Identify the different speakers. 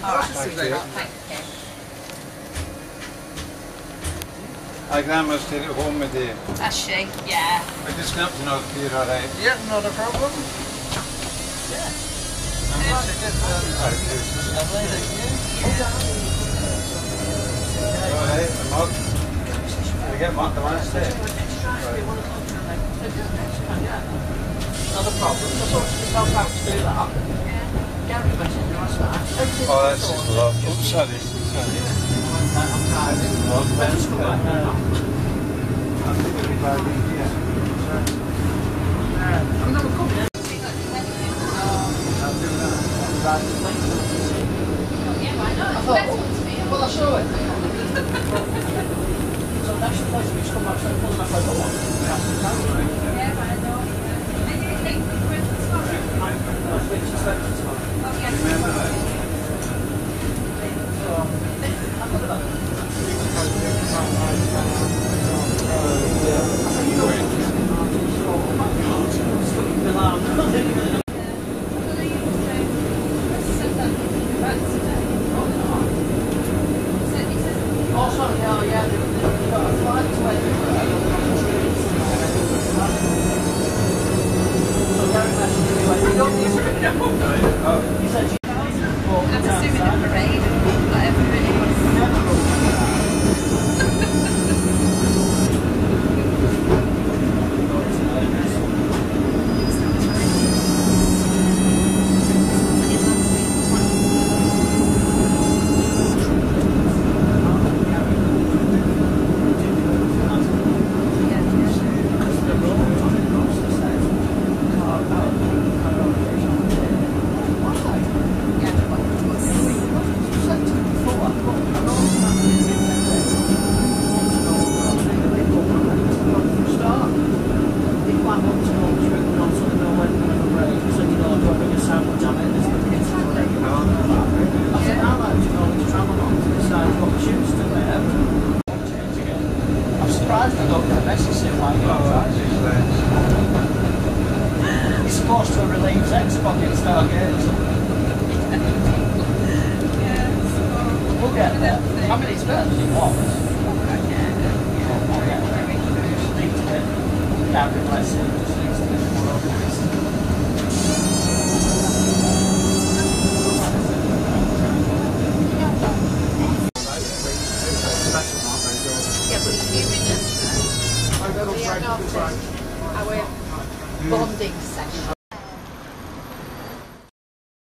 Speaker 1: There you are. All right. Thank you.
Speaker 2: Our grandma's still at home with you.
Speaker 1: Has she? Yeah.
Speaker 2: I just went up to North Pier, all right.
Speaker 3: Yeah, not a problem. Yeah.
Speaker 2: All right, the mug. Did I get mug the last day?
Speaker 3: Not a problem. Just sort yourself out to do that. Gary messaged me last night.
Speaker 2: Oh, that's just love. Oops, sorry. Sorry.
Speaker 3: Well, I saw it. so that's the place which come back. That's the town. That's which is like tomorrow. Oh, sorry, oh, yeah, they- they've got a flight to So Gary messaged me, like, "You don't need to pick it up." He said, "You
Speaker 1: I'm assuming a parade
Speaker 3: I'm surprised I don't get a message saying why you're outside. He's supposed to have relieved X fucking Stargates. We'll get there. I mean, it's better than it was. We'll get there. Just need to get Gary blessing. Just needs to get more organised.
Speaker 1: Yeah, but if you we are not our bonding session.